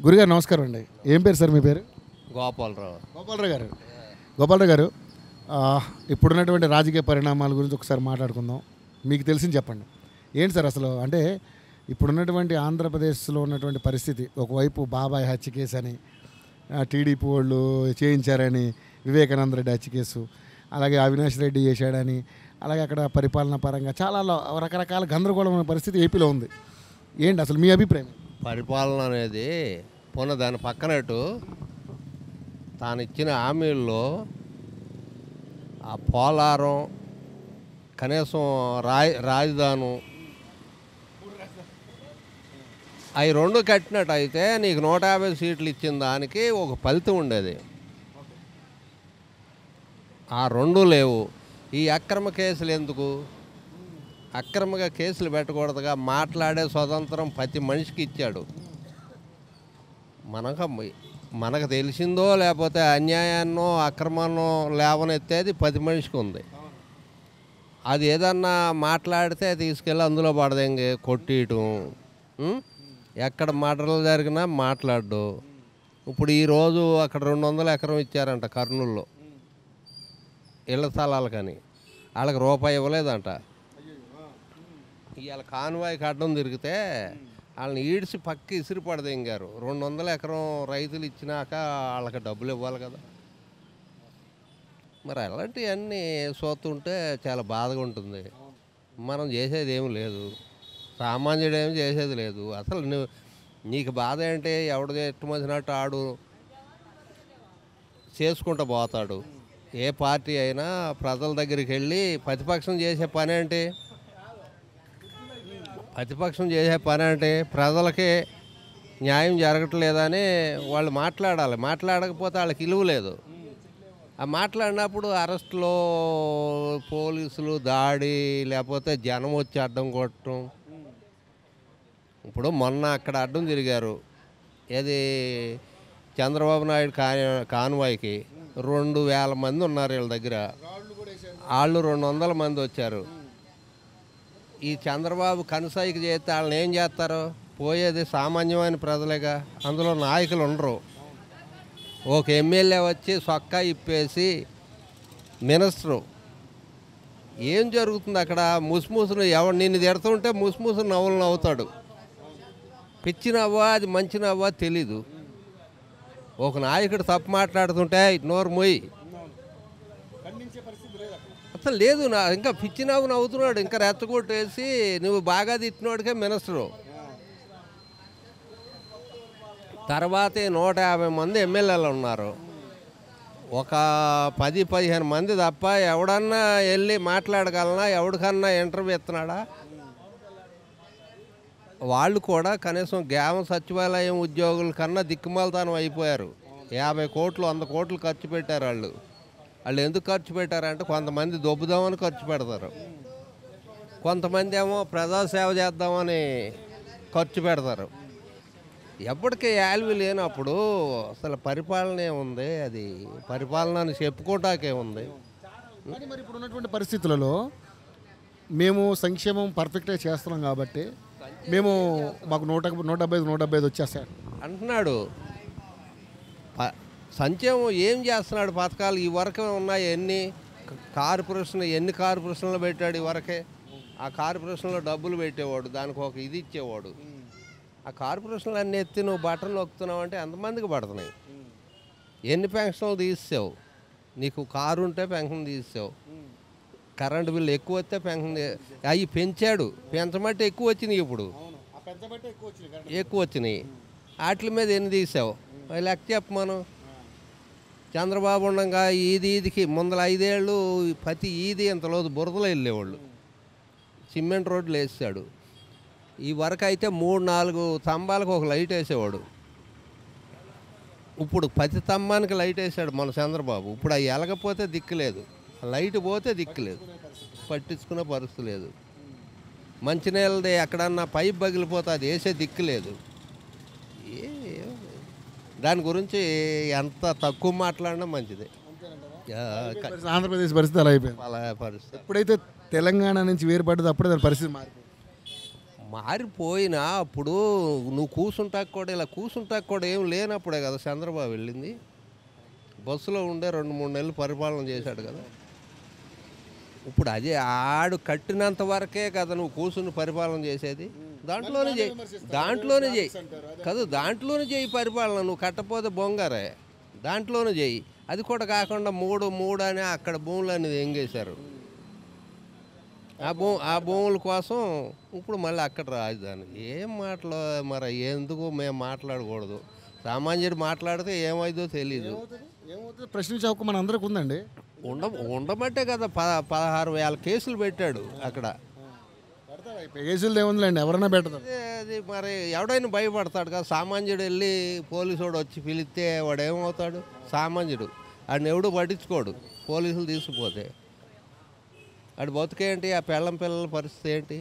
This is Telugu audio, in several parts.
గురుగారు నమస్కారం అండి. ఏం పేరు సార్ మీ పేరు? గోపాలరావు. గోపాలరావు గారు. గోపాలరావు గారు ఇప్పుడున్నటువంటి రాజకీయ పరిణామాల గురించి ఒకసారి మాట్లాడుకుందాం. మీకు తెలిసింది చెప్పండి. ఏంటి సార్ అసలు? అంటే ఇప్పుడున్నటువంటి ఆంధ్రప్రదేశ్లో ఉన్నటువంటి పరిస్థితి ఒకవైపు బాబాయ్ హత్య కేసు అని టీడీపీ వాళ్ళు చేయించారని వివేకానంద రెడ్డి హత్య కేసు అలాగే అవినాష్ రెడ్డి చేశాడని అలాగే అక్కడ పరిపాలన పరంగా చాలా రకరకాల గందరగోళమైన పరిస్థితి ఏపీలో ఉంది. ఏంటి అసలు మీ అభిప్రాయం? పరిపాలన అనేది పోన దాని పక్కనట్టు తాను ఇచ్చిన హామీల్లో ఆ పోలారం కనీసం రాయ్ రాజధాను అవి రెండు కట్టినట్టు అయితే నీకు నూట యాభై సీట్లు ఇచ్చిన దానికి ఒక ఫలితం ఉండేది. ఆ రెండు లేవు. ఈ అక్రమ కేసులు ఎందుకు? అక్రమంగా కేసులు పెట్టకూడదుగా మాట్లాడే స్వతంత్రం ప్రతి మనిషికి ఇచ్చాడు. మనకు మనకు తెలిసిందో లేకపోతే అన్యాయాన్నో అక్రమాన్నో లేవనెత్తేది ప్రతి మనిషికి ఉంది. అది ఏదన్నా మాట్లాడితే తీసుకెళ్ళి అందులో పడదేంగి కొట్టియటం ఎక్కడ మాటలు జరిగినా మాట్లాడు ఇప్పుడు ఈరోజు అక్కడ రెండు వందల ఎకరం ఇచ్చారంట కర్నూల్లో. ఇళ్ళ స్థలాలకని. వాళ్ళకి రూపాయి ఇవ్వలేదంట. ఇవాళ కాన్వాయ్ అడ్డం తిరిగితే వాళ్ళని ఈడ్చి పక్క ఇసిరి పడదెంగారు రెండు వందల ఎకరం రైతులు ఇచ్చినాక వాళ్ళకి డబ్బులు ఇవ్వాలి కదా. మరి అలాంటివన్నీ చూస్తుంటే చాలా బాధగా ఉంటుంది. మనం చేసేది ఏమి లేదు. సామాన్యుడు ఏమి చేసేది లేదు. అసలు నువ్వు నీకు బాధ ఏంటి ఎవడు ఎట్టుమచ్చినట్టు ఆడు. చేసుకుంటూ పోతాడు. ఏ పార్టీ అయినా ప్రజల దగ్గరికి వెళ్ళి ప్రతిపక్షం చేసే పని ఏంటి? ప్రతిపక్షం చేసే పని అంటే ప్రజలకి న్యాయం జరగట్లేదని వాళ్ళు మాట్లాడాలి. మాట్లాడకపోతే వాళ్ళకి ఇలువ లేదు. ఆ మాట్లాడినప్పుడు అరెస్ట్లో పోలీసులు దాడి లేకపోతే జనం వచ్చి అడ్డం కొట్టడం. ఇప్పుడు మొన్న అక్కడ అడ్డం తిరిగారు. ఏది చంద్రబాబు నాయుడు కా కాన్వాయ్కి రెండు వేల మంది ఉన్నారు వీళ్ళ దగ్గర. వాళ్ళు రెండు వందల మంది వచ్చారు. ఈ చంద్రబాబు కనుసైకి చేస్తే వాళ్ళని ఏం చేస్తారు? పోయేది సామాన్యమైన ప్రజలేగా. అందులో నాయకులు ఉండరు. ఒక ఎమ్మెల్యే వచ్చి సొక్కా ఇప్పేసి మినిస్టరు. ఏం జరుగుతుంది అక్కడ? ముసుముసును ఎవడు నిన్ను తిడుతుంటే ముసుముసు నవ్వులు నవ్వుతాడు. పిచ్చి నవ్వా అది మంచి నవ్వా తెలీదు. ఒక నాయకుడు తప్పు మాట్లాడుతుంటే నోరు మొయ్యి అసలు లేదు. నా ఇంకా పిచ్చి నవ్వు నవ్వుతున్నాడు. ఇంకా రెచ్చగొట్టేసి నువ్వు బాగా తిట్టినోడికే మినిస్టరు. తర్వాతే నూట యాభై మంది ఎమ్మెల్యేలు ఉన్నారు. ఒక పది పదిహేను మంది తప్ప ఎవడన్నా వెళ్ళి మాట్లాడగలనా? ఎవడికన్నా ఇంటర్వ్యూ ఇస్తున్నాడా? వాళ్ళు కూడా కనీసం గ్రామ సచివాలయం ఉద్యోగుల కన్నా దిక్కుమాలతనం అయిపోయారు. యాభై కోట్లు వంద కోట్లు ఖర్చు పెట్టారు వాళ్ళు. వాళ్ళు ఎందుకు ఖర్చు పెట్టారంటే కొంతమంది దొబ్బుదామని ఖర్చు పెడతారు. కొంతమంది ఏమో ప్రజాసేవ చేద్దామని ఖర్చు పెడతారు. ఎప్పటికీ యాల్వి లేనప్పుడు అసలు పరిపాలన ఏముంది? అది పరిపాలన అని చెప్పుకోవటాకే ఉంది. కానీ మరి ఇప్పుడు ఉన్నటువంటి పరిస్థితులలో మేము సంక్షేమం పర్ఫెక్ట్గా చేస్తున్నాం కాబట్టి మేము మాకు నూట నూట డెబ్బై ఐదు నూట డెబ్బై ఐదు వచ్చేస్తాయి. అంటున్నాడు. సంక్షేమం ఏం చేస్తున్నాడు పథకాలు? ఈ వరకు ఉన్నాయి ఎన్ని కార్పొరేషన్ ఎన్ని కార్పొరేషన్లు పెట్టాడు ఈ వరకే? ఆ కార్పొరేషన్లో డబ్బులు పెట్టేవాడు దానికి ఒక ఇది ఇచ్చేవాడు. ఆ కార్పొరేషన్లు అన్ని ఎత్తి నువ్వు బటన్ నొక్కుతున్నావు అంటే ఎంతమందికి పడుతున్నాయి? ఎన్ని పెన్షన్లు తీసావు నీకు కారు ఉంటే పెన్షన్ తీసావు కరెంటు బిల్లు ఎక్కువ వస్తే పెన్షన్ అవి పెంచాడు. పెంచమంటే ఎక్కువ వచ్చినాయి ఇప్పుడు. ఎక్కువ వచ్చినాయి వాటి మీద ఎన్ని తీసావు? లెక్క చెప్పమను చంద్రబాబు ఉండగా ఈది ఈదికి ముందల ఐదేళ్ళు ప్రతి ఈది ఇంతలోదు బురదలో వెళ్ళేవాళ్ళు. సిమెంట్ రోడ్లు వేసాడు ఈ వరకు అయితే మూడు నాలుగు స్తంభాలకు ఒక లైట్ వేసేవాడు. ఇప్పుడు ప్రతి స్తంభానికి లైట్ వేసాడు మన చంద్రబాబు. ఇప్పుడు అవి ఎలగపోతే దిక్కు లేదు. లైట్ పోతే దిక్కు లేదు. పట్టించుకునే పరిస్థితి లేదు. మంచినీళ్ళది ఎక్కడన్నా పైప్ పగిలిపోతే అది వేసే దిక్కు లేదు. దాని గురించి ఎంత తక్కువ మాట్లాడినా మంచిది. ఆంధ్రప్రదేశ్ పరిస్థితి అలా అయిపోయింది. అలా పరిస్థితి. ఎప్పుడైతే తెలంగాణ నుంచి వేరుపడ్డది అప్పుడే దాని పరిస్థితి మారిపోయింది. మారిపోయినా అప్పుడు నువ్వు కూర్చుంటాక కూడా ఇలా కూర్చుంటాక కూడా ఏం లేనప్పుడే కదా చంద్రబాబు వెళ్ళింది. బస్సులో ఉండే రెండు మూడు నెలలు పరిపాలన చేశాడు కదా. ఇప్పుడు అదే ఆడు కట్టినంత వరకే కదా నువ్వు కూర్చుని పరిపాలన చేసేది. దాంట్లోనే చేయి. దాంట్లోనే చేయి. కాదు దాంట్లోనే చేయి పరిపాలన. నువ్వు కట్టపోతే బొంగారే. దాంట్లోనే చేయి. అది కూడా కాకుండా మూడు మూడు అని అక్కడ భూములు అనేది ఎంగేశారు. ఆ భూ ఆ భూముల కోసం ఇప్పుడు మళ్ళీ అక్కడ రాజధాని. ఏం మాటలు మరి? ఎందుకు మేము మాట్లాడకూడదు? సామాన్యుడు మాట్లాడితే ఏమైందో తెలీదు. ఏమవుతుంది? ప్రశ్నించే హక్కు మన అందరికి ఉందండి. ఉండ ఉండబట్టే కదా ప పదహారు వేల కేసులు పెట్టాడు అక్కడ. కేసులు ఏముందిలేండి ఎవరైనా పెడతారు. అదే మరి ఎవడైనా భయపడతాడు కదా సామాన్యుడు వెళ్ళి పోలీసు వాడు వచ్చి పిలిస్తే వాడు ఏమవుతాడు సామాన్యుడు. ఆడిని ఎవడు పట్టించుకోడు పోలీసులు తీసుకుపోతే. ఆడు బతుకేంటి? ఆ పెళ్ళం పిల్లల పరిస్థితి ఏంటి?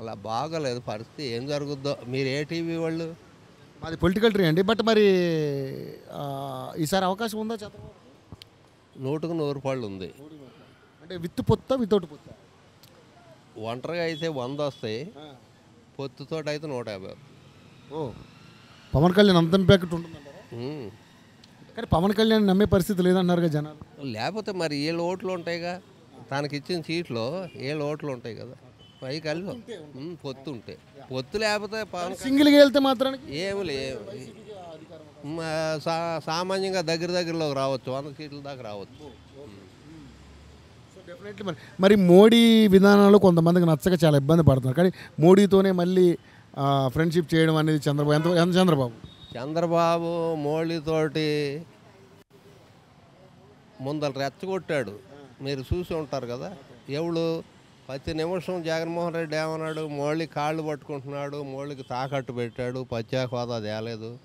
అలా బాగోలేదు పరిస్థితి ఏం జరుగుద్దో? మీరు ఏ టీవీ వాళ్ళు? మాది పొలిటికల్ ట్రీ అండి బట్ మరి ఈసారి అవకాశం ఉందా చంద్రబాబు నూటుకు నూరు పళ్ళు ఉంది. అంటే విత్ పొత్త వితౌట్ పొత్త? ఒంటరిగా అయితే వంద వస్తాయి. పొత్తుతో అయితే నూట యాభై ఓ. పవన్ కళ్యాణ్ అంత ఇంపాక్ట్ ఉంటుందంటారా? ఉమ్. కానీ పవన్ కళ్యాణ్ నమ్మే పరిస్థితి లేదన్నారుగా జనాలు. లేకపోతే మరి ఏళ్ళు ఓట్లు ఉంటాయిగా? తనకి ఇచ్చిన సీట్లో ఏళ్ళు ఓట్లు ఉంటాయి కదా? పై కలిసి పొత్తు ఉంటాయి. పొత్తు లేకపోతే సింగిల్గా వెళ్తే మాత్రానికి ఏమి లేవు. సామాన్యంగా దగ్గర దగ్గరలోకి రావచ్చు. వంద సీట్ల దాకా రావచ్చు. మరి. మరి మోడీ విధానాలు కొంతమందికి నచ్చక చాలా ఇబ్బంది పడుతున్నారు. కానీ మోడీతోనే మళ్ళీ ఫ్రెండ్షిప్ చేయడం అనేది చంద్రబాబు. ఎంత ఎంత చంద్రబాబు? చంద్రబాబు మోడీతోటి ముందర రెచ్చగొట్టాడు. మీరు చూసి ఉంటారు కదా. ఎవడు ప్రతి నిమిషం జగన్మోహన్ రెడ్డి ఏమన్నాడు? మోళ్ళీ కాళ్ళు పట్టుకుంటున్నాడు మోళ్ళీకి తాకట్టు పెట్టాడు పచ్చాక హోదా తేలేదు.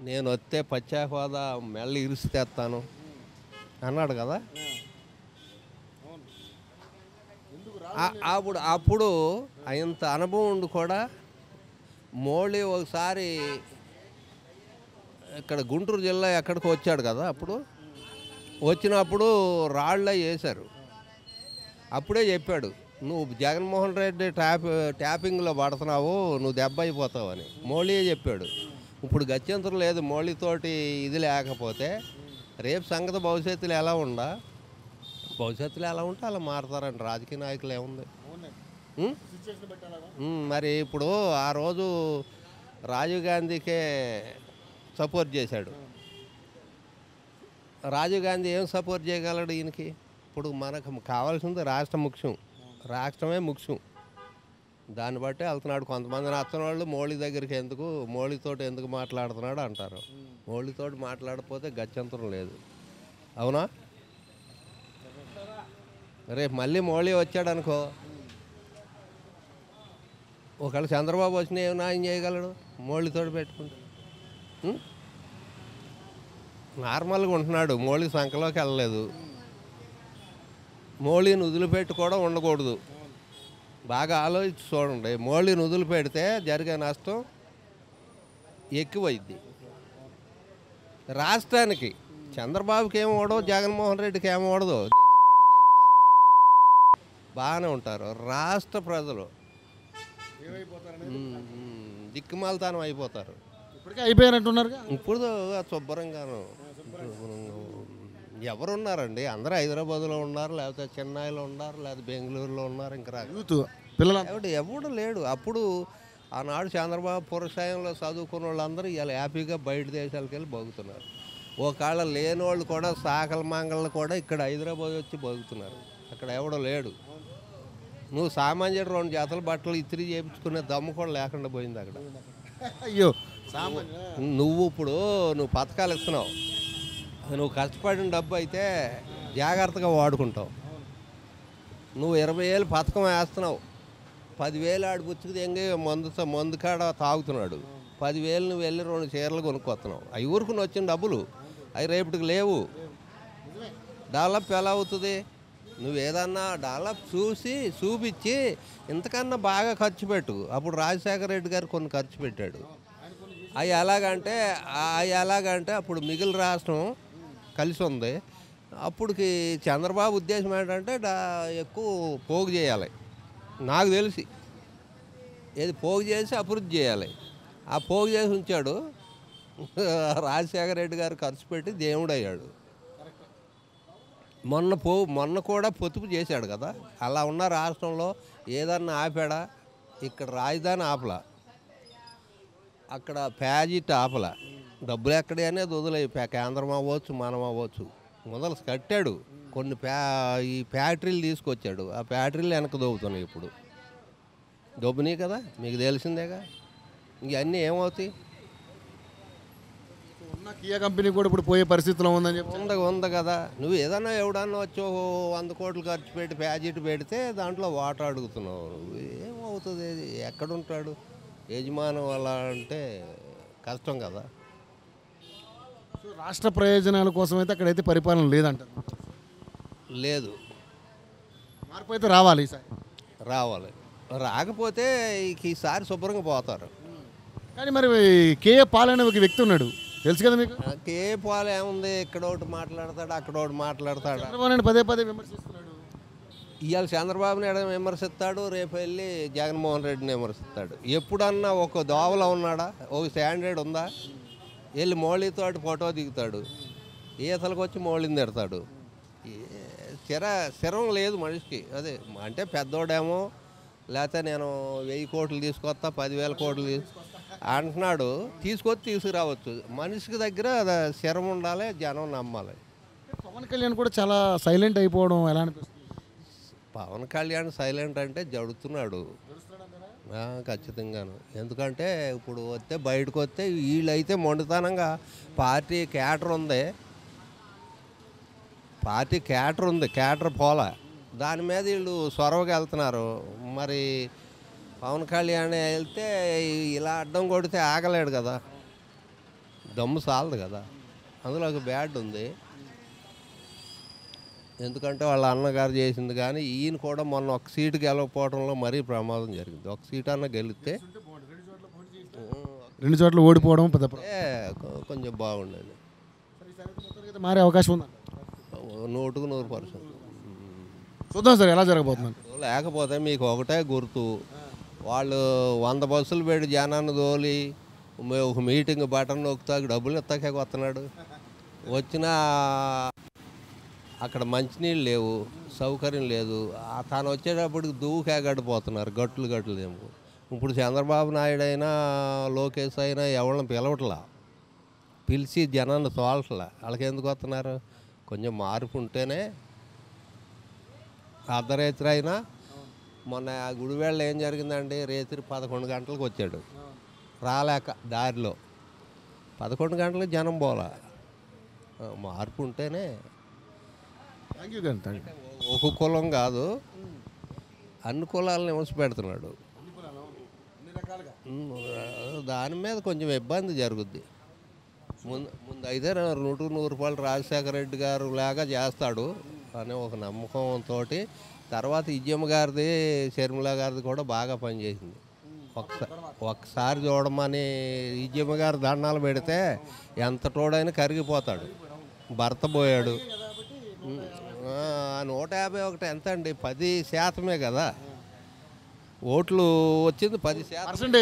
నేను వస్తే పచ్చాక హోదా మెల్ల ఇరిసి తెస్తాను. అన్నాడు కదా ఆ- అప్పుడు అప్పుడు ఇంత అనుభవం ఉండి కూడా మోళీ ఒకసారి ఇక్కడ గుంటూరు జిల్లా ఎక్కడికి వచ్చాడు కదా అప్పుడు. వచ్చినప్పుడు రాళ్ళ వేశారు. అప్పుడే చెప్పాడు నువ్వు జగన్మోహన్ రెడ్డి ట్యాప్ ట్యాపింగ్లో పడుతున్నావు నువ్వు దెబ్బ అయిపోతావని. మోళీయే చెప్పాడు ఇప్పుడు గత్యంతరం లేదు మోళీతోటి ఇది లేకపోతే రేపు సంగతి భవిష్యత్తులో ఎలా ఉండా? భవిష్యత్తులో ఎలా ఉంటే అలా మారుతారండి. రాజకీయ నాయకులు ఏముంది? మరి ఇప్పుడు ఆ రోజు రాజీవ్ గాంధీకే సపోర్ట్ చేశాడు. రాజీవ్ గాంధీ ఏం సపోర్ట్ చేయగలడు ఈయనకి? ఇప్పుడు మనకు కావాల్సింది రాష్ట్ర ముఖ్యం. రాష్ట్రమే ముఖ్యం. దాన్ని బట్టి వెళ్తున్నాడు. కొంతమంది నచ్చని వాళ్ళు మోళీ దగ్గరికి ఎందుకు మోళీతోటి ఎందుకు మాట్లాడుతున్నాడు అంటారు. మోళీతోటి మాట్లాడకపోతే గత్యంతరం లేదు. అవునా? రేపు మళ్ళీ మౌళి వచ్చాడు అనుకో ఒకవేళ చంద్రబాబు వచ్చిన ఏం న్యాయం చేయగలడు? మోళీతోటి పెట్టుకుంటే నార్మల్గా ఉంటున్నాడు. మౌళి సంఖలోకి వెళ్ళలేదు. మౌళిని వదిలిపెట్టి కూడా ఉండకూడదు. బాగా ఆలోచించి చూడండి. మౌళిని వదిలిపెడితే జరిగే నష్టం ఎక్కువైద్ది. రాష్ట్రానికి చంద్రబాబుకి ఏం ఓడో జగన్మోహన్ రెడ్డికి ఏం ఓడదు? బాగానే ఉంటారు. రాష్ట్ర ప్రజలు. దిక్కుమాలతానం అయిపోతారు. ఇప్పటికే అయిపోయారంటున్నారుగా ఇప్పుడు శుభ్రంగాను. ఎవరున్నారండి? అందరూ హైదరాబాద్లో ఉన్నారు లేకపోతే చెన్నైలో ఉన్నారు లేకపోతే బెంగళూరులో ఉన్నారు ఇంకా యూత్ పిల్లల ఎవడు ఎవడు లేడు. అప్పుడు ఆనాడు చంద్రబాబు పురసాయంలో చదువుకున్న వాళ్ళందరూ ఇలా హ్యాపీగా బయట దేశాలకు వెళ్ళి బతుకుతున్నారు ఒకవేళ లేని వాళ్ళు కూడా సాకల మంగళ్ళు కూడా ఇక్కడ హైదరాబాద్ వచ్చి బతుకుతున్నారు అక్కడ ఎవడో లేడు. నువ్వు సామాన్యుడు రెండు జతల బట్టలు ఇత్తిరి చేయించుకునే దమ్ము కూడా లేకుండా పోయింది అక్కడ. అయ్యో. నువ్వు ఇప్పుడు నువ్వు పథకాలు ఇస్తున్నావు. నువ్వు కష్టపడిన డబ్బు అయితే జాగ్రత్తగా వాడుకుంటావు. నువ్వు ఇరవై వేలు పథకం వేస్తున్నావు. పదివేలు ఆడు పుచ్చుకు ఎంగే మందు మందు కాడ తాగుతున్నాడు. పదివేలు నువ్వు వెళ్ళి రెండు చీరలు కొనుక్కొస్తున్నావు. అవి ఊరుకుని వచ్చిన డబ్బులు అవి రేపటికి లేవు. డెవలప్ ఎలా అవుతుంది. నువ్వు ఏదన్నా డెవలప్ చూసి చూపించి ఇంతకన్నా బాగా ఖర్చు పెట్టు. అప్పుడు రాజశేఖర రెడ్డి గారు కొన్ని ఖర్చు పెట్టాడు. అవి ఎలాగంటే అవి ఎలాగంటే అప్పుడు మిగిలిన రాష్ట్రం కలిసి ఉంది. అప్పుడుకి చంద్రబాబు ఉద్దేశం ఏంటంటే ఎక్కువ పోగు చేయాలి. నాకు తెలిసి. ఏది పోగు చేసి అభివృద్ధి చేయాలి. ఆ పోగు చేసి ఉంచాడు. రాజశేఖర రెడ్డి గారు ఖర్చు పెట్టి దేవుడు అయ్యాడు మొన్న పో మొన్న కూడా పొదుపు చేశాడు కదా. అలా ఉన్న రాష్ట్రంలో ఏదన్నా ఆపాడా? ఇక్కడ రాజధాని ఆపల. అక్కడ ప్యాజిట్ ఆపల. డబ్బులు ఎక్కడే అనేది వదిలే కేంద్రం అవ్వచ్చు మనం అవ్వచ్చు. మొదలు కట్టాడు. కొన్ని ప్యా ఈ ఫ్యాక్టరీలు తీసుకొచ్చాడు. ఆ ఫ్యాక్టరీలు వెనక దొబ్బుతున్నాయి ఇప్పుడు. దొబ్బునాయి కదా? మీకు తెలిసిందేగా? ఇవన్నీ ఏమవుతాయి? కియా కంపెనీ కూడా ఇప్పుడు పోయే పరిస్థితిలో ఉందని చెప్పి ఉంది ఉంది కదా. నువ్వు ఏదన్నా ఎవడన్నా వచ్చి ఓ వంద కోట్లు ఖర్చు పెట్టి ప్యాకెట్ పెడితే దాంట్లో వాటర్ అడుగుతున్నావు. నువ్వు ఏమవుతుంది? ఎక్కడుంటాడు యజమానం అలా అంటే కష్టం కదా. సో రాష్ట్ర ప్రయోజనాల కోసం అయితే అక్కడైతే పరిపాలన లేదంటారు. లేదు. మార్పు అయితే రావాలి ఈసారి. రావాలి. రాకపోతే ఈసారి శుభ్రంగా పోతారు. కానీ మరి కేఏ పాల్ అనే ఒక వ్యక్తి ఉన్నాడు. తెలుసు కదా మీకు? ఏ పాలు ఏముంది? ఇక్కడ ఒకటి మాట్లాడతాడు అక్కడ ఒకటి మాట్లాడతాడు. చంద్రబాబు నాయుడు పదే పదే విమర్శిస్తున్నాడు. ఇవాళ చంద్రబాబు నాయుడు విమర్శిస్తాడు రేపు వెళ్ళి జగన్మోహన్ రెడ్డిని విమర్శిస్తాడు. ఎప్పుడన్నా ఒక దోవలో ఉన్నాడా? ఒక స్టాండర్డ్ ఉందా? వెళ్ళి మౌళితో ఫోటో దిగుతాడు. ఈతలకు వచ్చి మౌళిని తిడతాడు. స్థిర స్థిరం లేదు మనిషికి. అదే అంటే పెద్దోడేమో లేకపోతే నేను వెయ్యి కోట్లు తీసుకొస్తా పదివేల కోట్లు తీసు అంటున్నాడు తీసుకొచ్చి తీసుకురావచ్చు. మనిషికి దగ్గర స్థిరం ఉండాలి జనం నమ్మాలి. పవన్ కళ్యాణ్ కూడా చాలా సైలెంట్ అయిపోవడం ఎలా అనిపిస్తుంది? పవన్ కళ్యాణ్ సైలెంట్ అంటే జడుతున్నాడు. ఖచ్చితంగాను. ఎందుకంటే ఇప్పుడు వస్తే బయటకు వస్తే వీళ్ళైతే మొండితనంగా పార్టీ క్యాటర్ ఉంది. పార్టీ క్యాటర్ ఉంది క్యాటర్ పోలా. దాని మీద వీళ్ళు సొరవగా వెళ్తున్నారు మరి పవన్ కళ్యాణ్ వెళ్తే ఇలా అడ్డం కొడితే ఆగలేడు కదా. దమ్ము సాలదు కదా. అందులో ఒక బ్యాడ్ ఉంది. ఎందుకంటే వాళ్ళ అన్నగారు చేసింది కానీ ఈయన కూడా మొన్న ఒక సీటు గెలవకపోవడంలో మరీ ప్రమాదం జరిగింది. ఒక సీట్ అన్న గెలిస్తే రెండు చోట్ల ఓడిపోవడం పెద్ద కొంచెం బాగుండేది. మారే అవకాశం ఉంది? నూటుకు నూరు పర్సెంట్. చూద్దాం సార్ ఎలా జరగబోతుందని లేకపోతే మీకు ఒకటే గుర్తు. వాళ్ళు వంద బస్సులు పెట్టి జనాన్ని తోలి మే- ఒక మీటింగ్ బటన్ నొక్కుతా డబ్బులు ఎత్తాకే వస్తున్నాడు వచ్చిన అక్కడ మంచినీళ్ళు లేవు సౌకర్యం లేదు. తాను వచ్చేటప్పటికి దూకే గడిపోతున్నారు గట్లు గట్లు ఏమో. ఇప్పుడు చంద్రబాబు నాయుడు అయినా లోకేష్ అయినా ఎవరిని పిలవట్లా? పిలిచి జనాన్ని తోలట్లా. వాళ్ళకి ఎందుకు వస్తున్నారు కొంచెం మార్పు ఉంటేనే అర్ధరాత్రి మొన్న ఆ గుడివేళ ఏం జరిగిందండి? రేత్రి పదకొండు గంటలకు వచ్చాడు. రాలేక దారిలో. పదకొండు గంటలకు జనం పోలా. మార్పు ఉంటేనే థ్యాంక్ యూ గారు థ్యాంక్ యూ ఒక కులం కాదు. అన్ని కులాలను విమర్శ పెడుతున్నాడు. దాని మీద కొంచెం ఇబ్బంది జరుగుద్ది. ముందు ముందు అయితే నూటు నూరు రూపాయలు రాజశేఖర రెడ్డి గారు లాగా చేస్తాడు అనే ఒక నమ్మకంతో తర్వాత ఇజ్జమ్మ గారిది షర్మిల గారిది కూడా బాగా పనిచేసింది. ఒకసారి ఒకసారి చూడమని ఇజ్జమ్మ గారు దండాలు పెడితే ఎంత తోడైనా కరిగిపోతాడు. భర్త పోయాడు. నూట యాభై ఒకటి ఎంత అండి? పది శాతమే కదా. ఓట్లు వచ్చింది పది శాతం.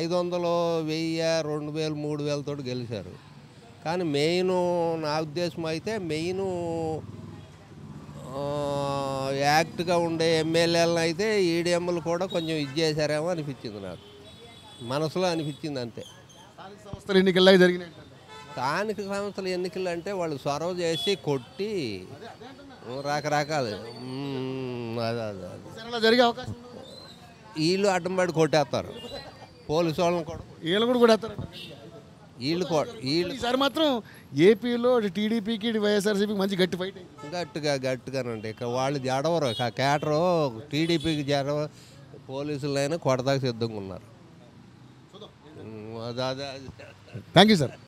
ఐదు వందలు వెయ్యి రెండు వేలు మూడు వేలతో గెలిచారు. కానీ మెయిన్ నా ఉద్దేశం అయితే మెయిన్ యాక్ట్గా ఉండే ఎమ్మెల్యేలను అయితే ఈడిఎంలు కూడా కొంచెం ఇది చేశారేమో అనిపించింది నాకు. మనసులో అనిపించింది అంతే. స్థానిక సంస్థల ఎన్నికల్లో జరిగినాయి స్థానిక సంస్థల ఎన్నికలు అంటే వాళ్ళు చొరవ చేసి కొట్టి రకరకాలు. అదే అదే జరిగే అవకాశం? వీళ్ళు అడ్డం పడి కొట్టేస్తారు. పోలీసు వాళ్ళని కూడా వీళ్ళు కూడా వేస్తారంట. వీళ్ళు కొ వీళ్ళు ఈసారి మాత్రం ఏపీలో టీడీపీకి వైఎస్ఆర్సీపీకి మంచి గట్టి ఫైట్ గట్టిగా గట్టిగానండి. ఇక్కడ వాళ్ళు జడవరు. కేటరు టీడీపీకి జడవ పోలీసులైనా కొడదాకా సిద్ధంగా ఉన్నారు. Thank you sir